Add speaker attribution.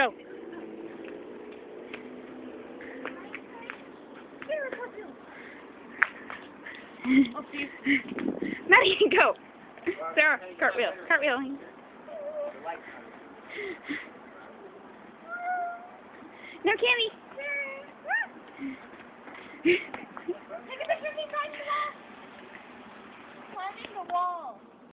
Speaker 1: Go. Maddie, go. Sarah, cartwheel, cartwheel. No, Cammy.
Speaker 2: picture of me climbing the wall. Climbing the wall.